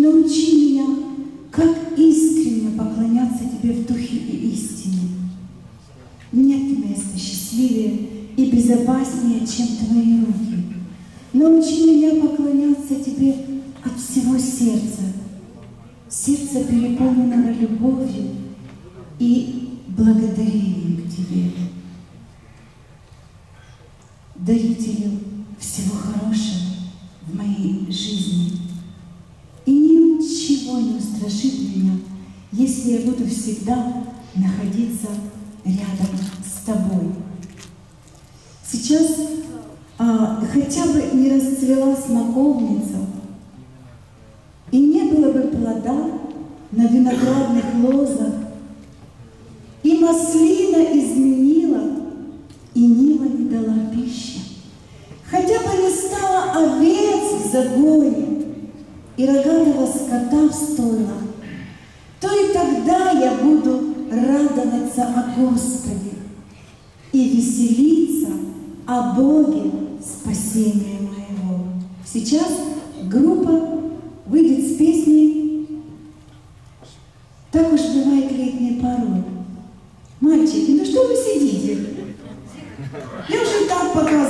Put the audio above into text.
научи меня, как искренне поклоняться Тебе в духе и истине. Нет места счастливее и безопаснее, чем Твои руки. Научи меня поклоняться Тебе от всего сердца. Сердце переполненного любовью и благодарением к Тебе. Дарителю всего хорошего в моей жизни. Устрашит меня, если я буду всегда находиться рядом с тобой. Сейчас а, хотя бы не расцвела смоковница, и не было бы плода на виноградных лозах, и маслина изменила, и нива не дала пищи. Хотя бы не стало овец в загоне и рогатого скота в стойлах, то и тогда я буду радоваться о Господе и веселиться о Боге спасения моего. Сейчас группа выйдет с песней «Так уж бывает летний порой». Мальчики, ну что вы сидите? Я уже так показываю,